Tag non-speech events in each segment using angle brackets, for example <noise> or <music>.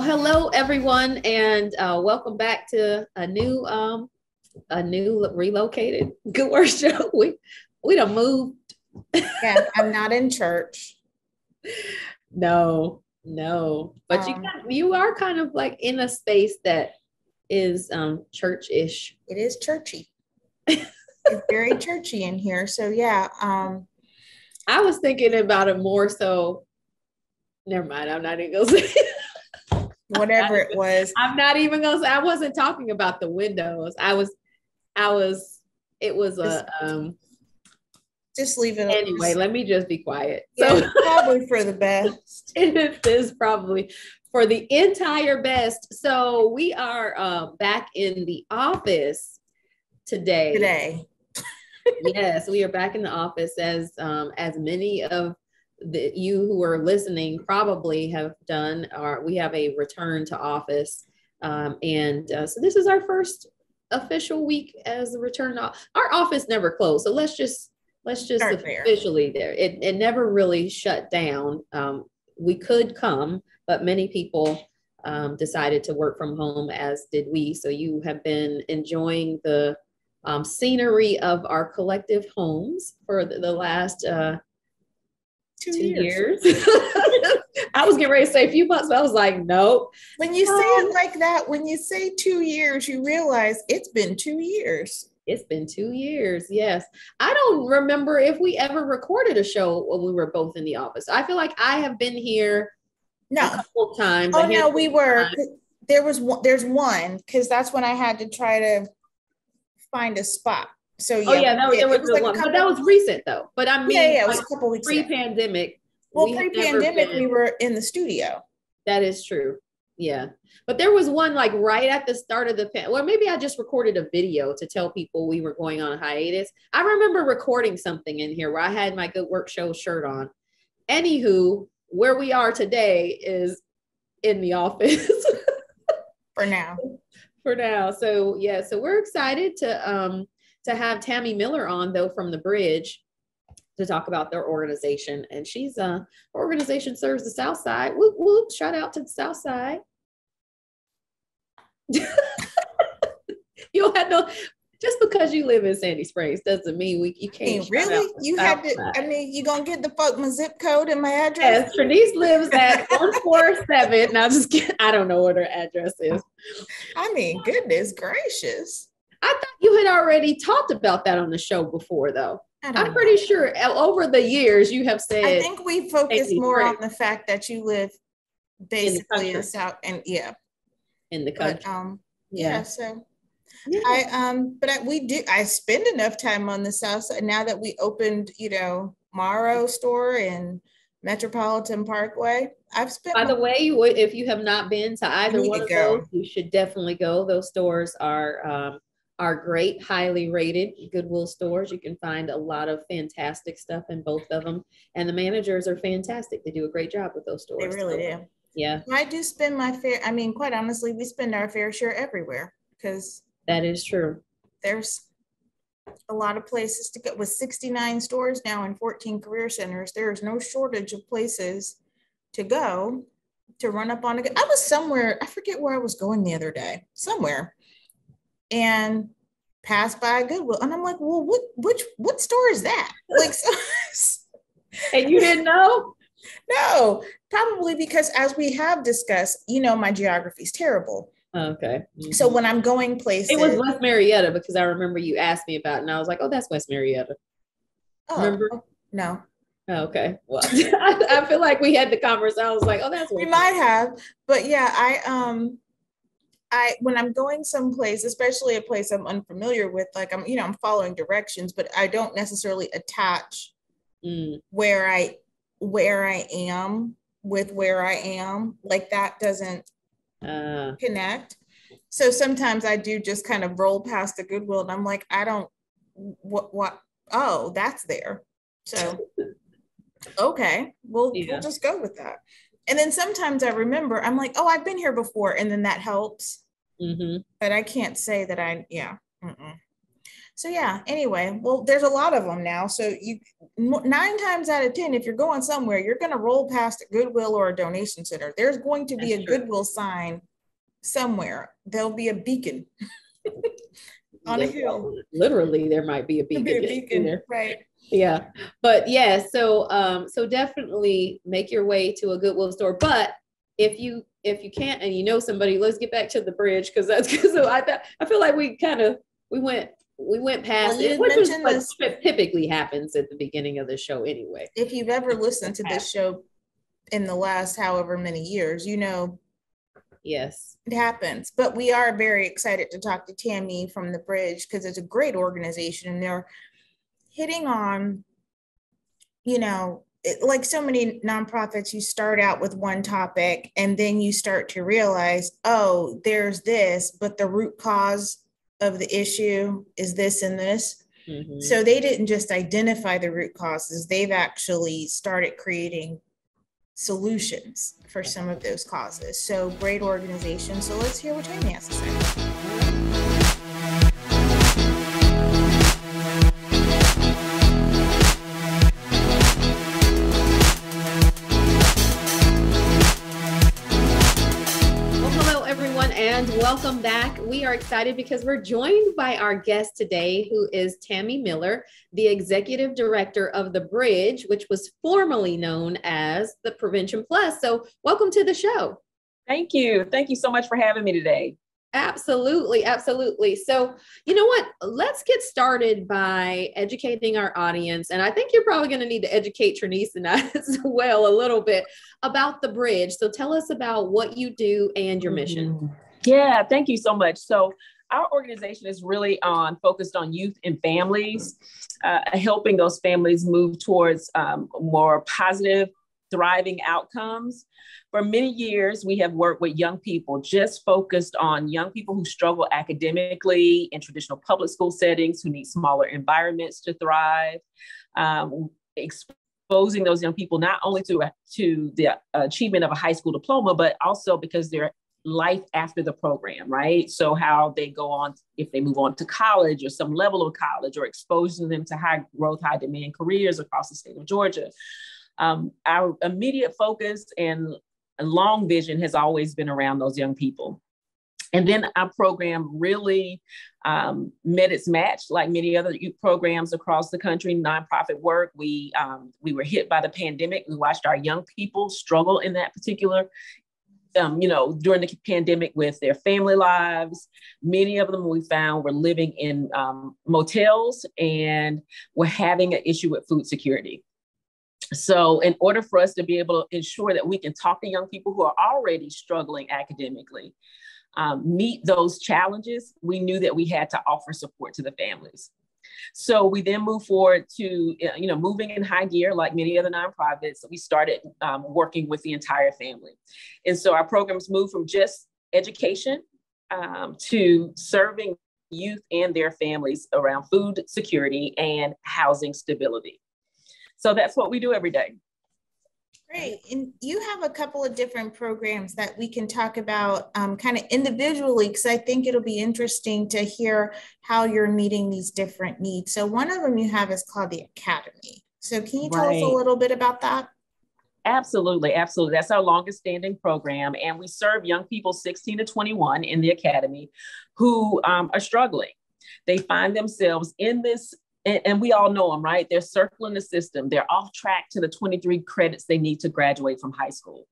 Well, hello everyone, and uh, welcome back to a new, um, a new relocated <laughs> Good Works Show. We we don't move. yeah, I'm not in church. <laughs> No, no, but um, you you are kind of like in a space that is um church-ish. It is churchy. it's very churchy in here. So yeah, um I was thinking about it more so. Never mind. I'm not even gonna say. <laughs> Whatever it <laughs> was. I'm not even gonna say. I wasn't talking about the windows. I was. I was. It was a. Um, just leave it. Anyway, let me just be quiet. Yeah, so <laughs> probably for the best. <laughs> it is probably for the entire best. So we are uh, back in the office today. Today yes, we are back in the office as um, as many of the you who are listening probably have done. Our we have a return to office, um, and uh, so this is our first official week as a return. To, our office never closed, so let's just let's just Start officially there. there. It it never really shut down. Um, we could come, but many people um, decided to work from home, as did we. So you have been enjoying the um, scenery of our collective homes for the, the last uh, two, two years. years. <laughs> I was getting ready to say a few months, but I was like, nope. When you say it um, like that, when you say two years, you realize it's been two years. It's been two years. Yes. I don't remember if we ever recorded a show when we were both in the office. I feel like I have been here no. a couple times. Oh, no, we were. Times. There was one, there's one because that's when I had to try to find a spot. So yeah, oh yeah, that, yeah, was, was like one, couple, but that was recent though. But I mean, yeah, yeah, it was like a couple weeks pre-pandemic. Well, we pre-pandemic, we were in the studio. That is true. Yeah, but there was one like right at the start of the pan. Well, maybe I just recorded a video to tell people we were going on hiatus. I remember recording something in here where I had my Good Works Show shirt on. Anywho, where we are today is in the office. <laughs> For now for now. So yeah, so we're excited to um to have Tammy Miller on though from the bridge to talk about their organization. And she's a uh organization serves the South Side. Whoop whoop, shout out to the South Side. <laughs> you don't have no just because you live in Sandy Springs doesn't mean we you can't. really? You have to. Side. I mean, you gonna get the fuck my zip code and my address? Yes, Trinice lives at one four seven. Now, just get. I don't know what her address is. I mean, goodness gracious! I thought you had already talked about that on the show before, though. I'm pretty sure over the years you have said. I think we focus more on the fact that you live basically in, in South and yeah, in the country. But, um, yeah. yeah so yeah. I um, but I, we do. I spend enough time on the south side now that we opened, you know, Morrow store and Metropolitan Parkway. I've spent. By the way, you, if you have not been to either one to of go. those, you should definitely go. Those stores are um, are great, highly rated Goodwill stores. You can find a lot of fantastic stuff in both of them, and the managers are fantastic. They do a great job with those stores. They really do. Yeah, I do spend my fair. I mean, quite honestly, we spend our fair share everywhere because that is true. There's a lot of places to go with 69 stores now and 14 career centers. There is no shortage of places to go to run up on a. I was somewhere, I forget where I was going the other day, somewhere, and passed by a Goodwill, and I'm like, well, what which what store is that? Like, so, <laughs> and you didn't know? No, probably because as we have discussed, you know, my geography is terrible. Okay. Mm-hmm. So when I'm going places, it was West Marietta because I remember you asked me about, it and I was like, "Oh, that's West Marietta." Oh, remember? No. Oh, okay. Well, I, <laughs> I, feel like we had the conversation. I was like, "Oh, that's." We might have, but yeah, I um, I when I'm going someplace, especially a place I'm unfamiliar with, like I'm, you know, I'm following directions, but I don't necessarily attach mm. where I where I am with where I am. Like that doesn't uh, connect. So sometimes I do just kind of roll past the Goodwill and I'm like, I don't, what, what, oh, that's there. So, <laughs> okay, we'll, yeah. we'll just go with that. And then sometimes I remember, I'm like, oh, I've been here before. And then that helps. Mm-hmm. But I can't say that I, yeah. Mm-mm. so yeah anyway well there's a lot of them now so you nine times out of ten if you're going somewhere you're going to roll past a goodwill or a donation center there's going to be That's a true. goodwill sign somewhere there'll be a beacon <laughs> on a hill literally there might be a beacon, be a beacon right yeah but yeah so um so definitely make your way to a goodwill store but if you if you can't and you know somebody let's get back to the bridge because that's <laughs> because i i feel like we kind of we went we went past well, it, which was what this, typically happens at the beginning of the show anyway. If you've ever listened to this show in the last however many years, you know. Yes. It happens. But we are very excited to talk to Tammy from the Bridge because it's a great organization and they're hitting on, you know, it, like so many nonprofits, you start out with one topic and then you start to realize, oh, there's this, but the root cause of the issue is this and this. Mm-hmm. So they didn't just identify the root causes, they've actually started creating solutions for some of those causes. So great organization. So let's hear what Tammy has to say. And welcome back. We are excited because we're joined by our guest today, who is Tammy Miller, the executive director of The Bridge, which was formerly known as the Prevention Plus. So, welcome to the show. Thank you. Thank you so much for having me today. Absolutely, absolutely. So, you know what? Let's get started by educating our audience. And I think you're probably going to need to educate Trinice and I <laughs> as well a little bit about the bridge. So, tell us about what you do and your mission. Mm-hmm. Yeah, thank you so much. So, our organization is really on focused on youth and families, uh, helping those families move towards um, more positive, thriving outcomes. For many years, we have worked with young people, just focused on young people who struggle academically in traditional public school settings, who need smaller environments to thrive. Um, exposing those young people not only to, to the achievement of a high school diploma, but also because they're life after the program, right? So how they go on if they move on to college or some level of college or exposing them to high growth, high demand careers across the state of Georgia. Um, our immediate focus and long vision has always been around those young people. And then our program really um, met its match, like many other programs across the country, nonprofit work. We um, we were hit by the pandemic. We watched our young people struggle in that particular um, you know, during the pandemic with their family lives. Many of them we found were living in um, motels and were having an issue with food security. So, in order for us to be able to ensure that we can talk to young people who are already struggling academically, um, meet those challenges, we knew that we had to offer support to the families. So we then move forward to, uh, you know, moving in high gear, like many other nonprofits, we started um, working with the entire family. And so our programs move from just education um, to serving youth and their families around food security and housing stability. So that's what we do every day. Great. And you have a couple of different programs that we can talk about um, kind of individually, because I think it'll be interesting to hear how you're meeting these different needs. So, one of them you have is called the Academy. So, can you tell right. us a little bit about that? Absolutely, absolutely. That's our longest standing program. And we serve young people 16 to 21 in the Academy who um, are struggling. They find themselves in this and, and, we all know them, right? They're circling the system. They're off track to the 23 credits they need to graduate from high school.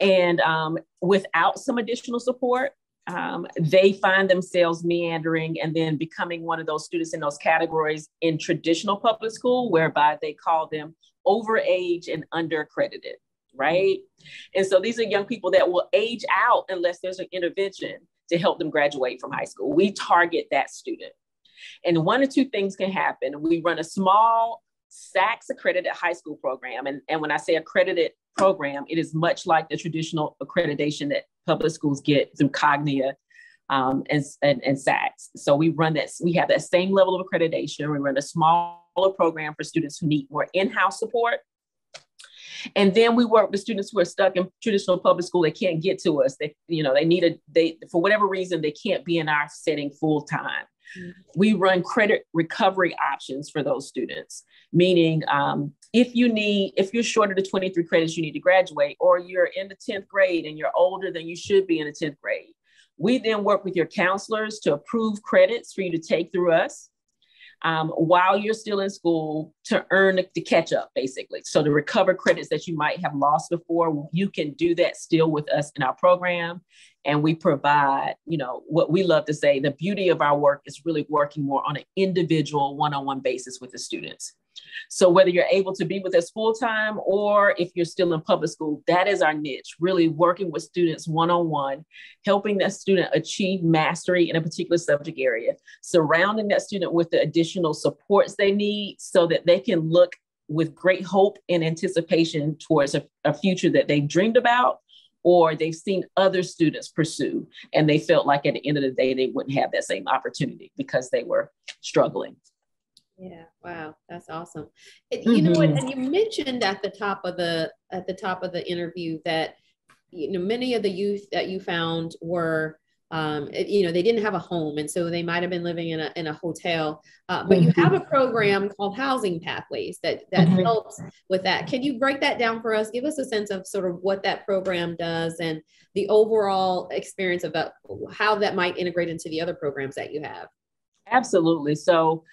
And um, without some additional support, um, they find themselves meandering and then becoming one of those students in those categories in traditional public school, whereby they call them overage and undercredited, right? And so these are young people that will age out unless there's an intervention to help them graduate from high school. We target that student. And one or two things can happen. We run a small SACS accredited high school program. And, and when I say accredited program, it is much like the traditional accreditation that public schools get through Cognia um, and, and, and SACS. So we run that, we have that same level of accreditation. We run a smaller program for students who need more in-house support. And then we work with students who are stuck in traditional public school. They can't get to us. They, you know, they need a, they, for whatever reason, they can't be in our setting full time. We run credit recovery options for those students, meaning um, if you need, if you're short of the 23 credits you need to graduate, or you're in the 10th grade and you're older than you should be in the 10th grade, we then work with your counselors to approve credits for you to take through us um, while you're still in school to earn the, catch up, basically. So to recover credits that you might have lost before, you can do that still with us in our program. And we provide, you know, what we love to say, the beauty of our work is really working more on an individual one-on-one basis with the students. So whether you're able to be with us full time or if you're still in public school, that is our niche, really working with students one-on-one, helping that student achieve mastery in a particular subject area, surrounding that student with the additional supports they need so that they can look with great hope and anticipation towards a, a future that they dreamed about or they've seen other students pursue and they felt like at the end of the day they wouldn't have that same opportunity because they were struggling yeah, wow, that's awesome. And, you know what? Mm-hmm. And you mentioned at the top of the at the top of the interview that you know many of the youth that you found were um, you know they didn't have a home and so they might have been living in a, in a hotel uh, but mm-hmm. you have a program called housing pathways that that mm-hmm. helps with that can you break that down for us give us a sense of sort of what that program does and the overall experience about how that might integrate into the other programs that you have absolutely so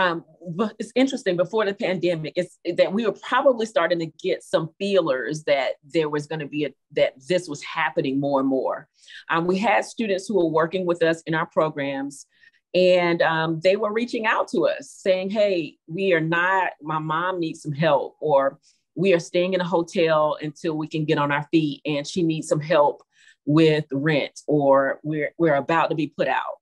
um, but it's interesting before the pandemic it's that we were probably starting to get some feelers that there was going to be a that this was happening more and more. Um, we had students who were working with us in our programs and um, they were reaching out to us saying hey we are not my mom needs some help or we are staying in a hotel until we can get on our feet and she needs some help with rent or we're, we're about to be put out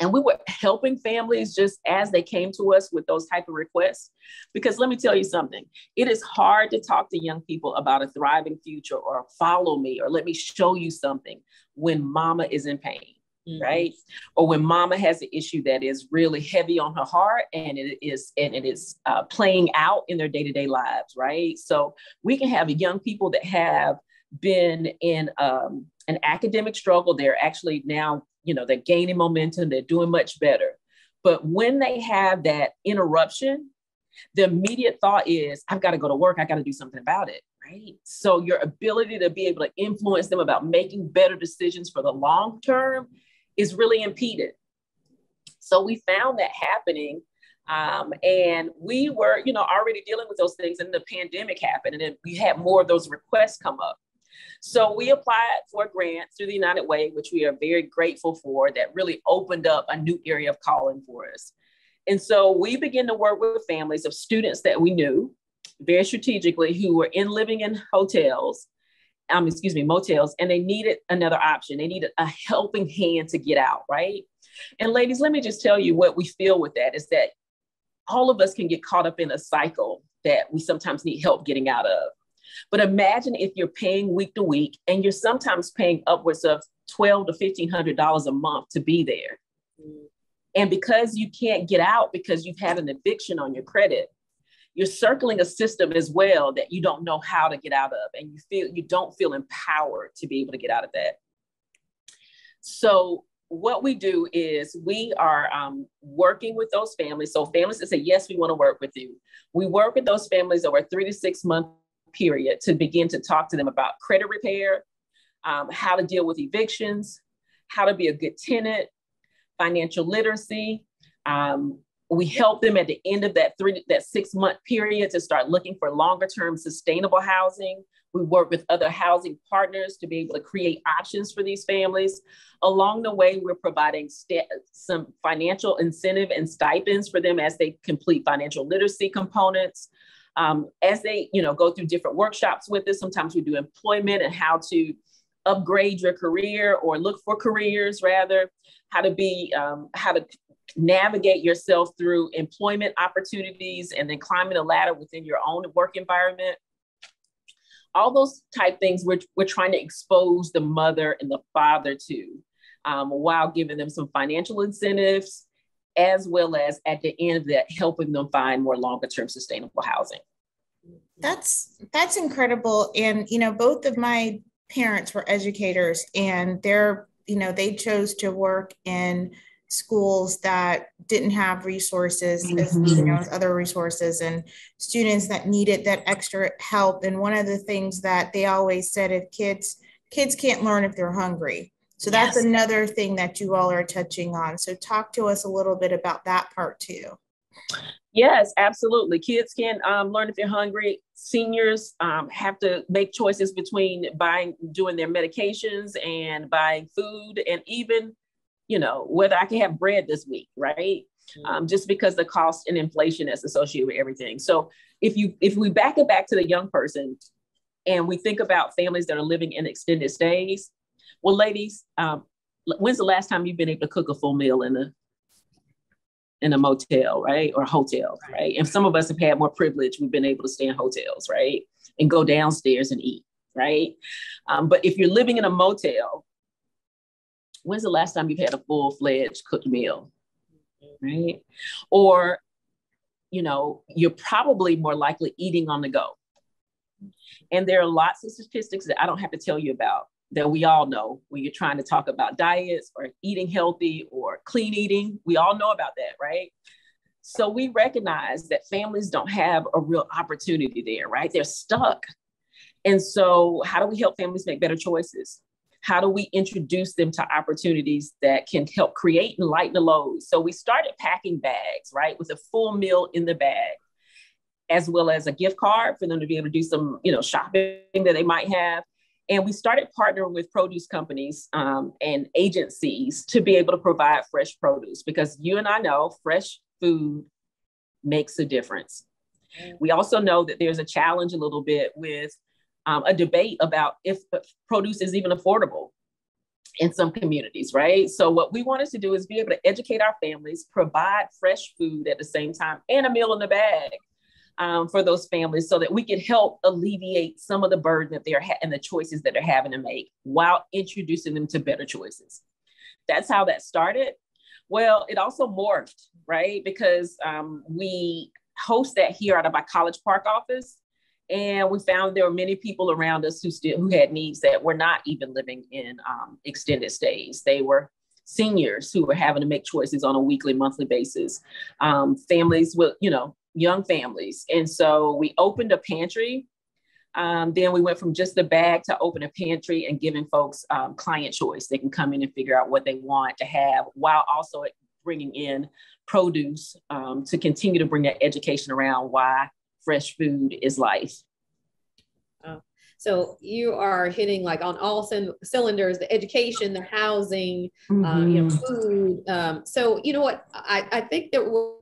and we were helping families just as they came to us with those type of requests. Because let me tell you something it is hard to talk to young people about a thriving future or follow me or let me show you something when mama is in pain mm-hmm. right? Or when mama has an issue that is really heavy on her heart and it is and it is uh, playing out in their day-to-day lives right? So we can have young people that have been in um, an academic struggle. They're actually now you know, they're gaining momentum, they're doing much better. But when they have that interruption, the immediate thought is, I've got to go to work, I got to do something about it. Right. So your ability to be able to influence them about making better decisions for the long term is really impeded. So we found that happening. Um, and we were, you know, already dealing with those things, and the pandemic happened, and then we had more of those requests come up. So we applied for a grant through the United Way, which we are very grateful for, that really opened up a new area of calling for us. And so we began to work with families of students that we knew very strategically who were in living in hotels, um, excuse me, motels, and they needed another option. They needed a helping hand to get out, right? And ladies, let me just tell you what we feel with that is that all of us can get caught up in a cycle that we sometimes need help getting out of. But imagine if you're paying week to week and you're sometimes paying upwards of twelve to fifteen hundred dollars a month to be there. Mm. And because you can't get out because you've had an eviction on your credit, you're circling a system as well that you don't know how to get out of and you feel you don't feel empowered to be able to get out of that so what we do is we are um, working with those families so families that say yes we want to work with you we work with those families over three to six month period to begin to talk to them about credit repair, um, how to deal with evictions, how to be a good tenant, financial literacy. Um, we help them at the end of that three that six month period to start looking for longer term sustainable housing. We work with other housing partners to be able to create options for these families. Along the way, we're providing st- some financial incentive and stipends for them as they complete financial literacy components um, as they you know go through different workshops with us sometimes we do employment and how to upgrade your career or look for careers rather how to be um, how to navigate yourself through employment opportunities and then climbing a ladder within your own work environment. All those type things we're, we're trying to expose the mother and the father to um, while giving them some financial incentives as well as at the end of that, helping them find more longer term sustainable housing. That's that's incredible. And you know, both of my parents were educators and they're, you know, they chose to work in schools that didn't have resources mm-hmm. as you know as other resources and students that needed that extra help and one of the things that they always said if kids kids can't learn if they're hungry so that's yes. another thing that you all are touching on so talk to us a little bit about that part too Yes, absolutely. Kids can um, learn if they're hungry. Seniors um, have to make choices between buying, doing their medications and buying food, and even, you know, whether I can have bread this week, right? Mm-hmm. Um, just because the cost and inflation is associated with everything. So if you if we back it back to the young person, and we think about families that are living in extended stays, well, ladies, um, when's the last time you've been able to cook a full meal in a in a motel, right? Or hotel, right. And some of us have had more privilege. We've been able to stay in hotels, right? And go downstairs and eat, right? Um, but if you're living in a motel, when's the last time you've had a full fledged cooked meal, right? Or, you know, you're probably more likely eating on the go. And there are lots of statistics that I don't have to tell you about that we all know when you're trying to talk about diets or eating healthy or clean eating. We all know about that, right? So we recognize that families don't have a real opportunity there, right? They're stuck. And so, how do we help families make better choices? How do we introduce them to opportunities that can help create and lighten the load? So, we started packing bags, right, with a full meal in the bag, as well as a gift card for them to be able to do some, you know, shopping that they might have and we started partnering with produce companies um, and agencies to be able to provide fresh produce because you and I know fresh food makes a difference. We also know that there's a challenge a little bit with um, a debate about if produce is even affordable in some communities, right? So, what we wanted to do is be able to educate our families, provide fresh food at the same time, and a meal in the bag um, for those families so that we can help alleviate some of the burden that they're ha- and the choices that they're having to make while introducing them to better choices. That's how that started. Well, it also morphed, right? Because um, we host that here out of my College Park office. And we found there were many people around us who still who had needs that were not even living in um, extended stays. They were seniors who were having to make choices on a weekly, monthly basis. Um, families with, you know, young families. And so we opened a pantry. Um, then we went from just the bag to open a pantry and giving folks um, client choice. They can come in and figure out what they want to have while also bringing in produce um, to continue to bring that education around why fresh food is life. Oh, so you are hitting like on all c- cylinders: the education, the housing, mm-hmm. uh, you know, mm-hmm. food. Um, so you know what? I, I think that we're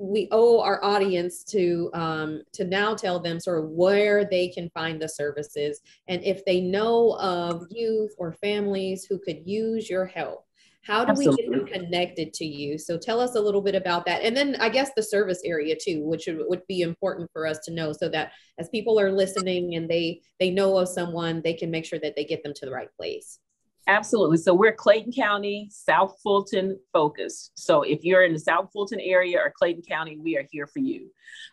we owe our audience to um, to now tell them sort of where they can find the services and if they know of youth or families who could use your help. How do Absolutely. we get them connected to you? So tell us a little bit about that. And then i guess the service area too which would, would be important for us to know so that as people are listening and they they know of someone they can make sure that they get them to the right place Absolutely. So we're Clayton County, South Fulton focused. So if you're in the South Fulton area or Clayton County, we are here for you.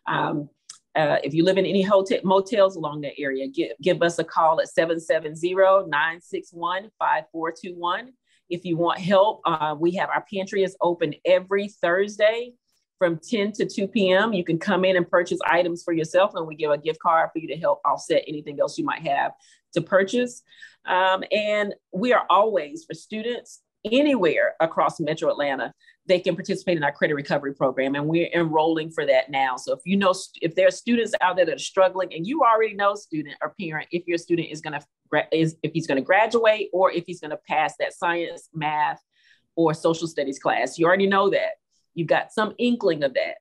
Um, uh, if you live in any hotel motels along that area, give, give us a call at 770-961-5421. If you want help, uh, we have our pantry is open every Thursday from 10 to 2 p.m. You can come in and purchase items for yourself, and we give a gift card for you to help offset anything else you might have to purchase. Um, and we are always for students anywhere across Metro Atlanta, they can participate in our credit recovery program, and we're enrolling for that now. So if you know if there are students out there that are struggling, and you already know student or parent, if your student is going to is if he's going to graduate or if he's going to pass that science, math, or social studies class, you already know that. You've got some inkling of that.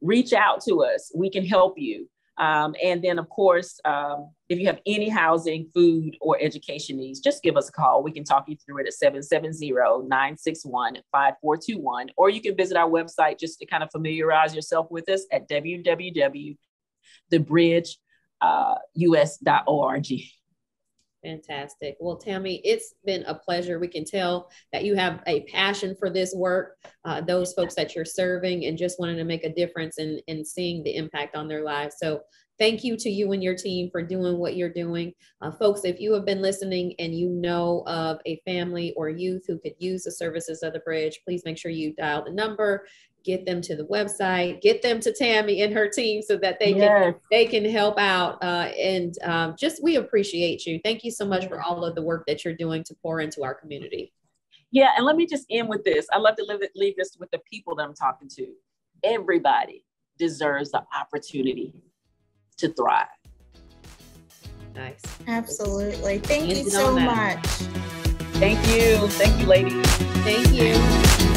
Reach out to us. We can help you. Um, and then, of course, um, if you have any housing, food, or education needs, just give us a call. We can talk you through it at 770 961 5421. Or you can visit our website just to kind of familiarize yourself with us at www.thebridgeus.org. Fantastic. Well, Tammy, it's been a pleasure. We can tell that you have a passion for this work, uh, those folks that you're serving, and just wanting to make a difference in, in seeing the impact on their lives. So, thank you to you and your team for doing what you're doing. Uh, folks, if you have been listening and you know of a family or youth who could use the services of the bridge, please make sure you dial the number get them to the website, get them to Tammy and her team so that they yes. can they can help out. Uh, and um, just we appreciate you. Thank you so much for all of the work that you're doing to pour into our community. Yeah, and let me just end with this. I love to leave, leave this with the people that I'm talking to. Everybody deserves the opportunity to thrive. Nice. Absolutely. Thank you so much. Thank you. Thank you, ladies. Thank you.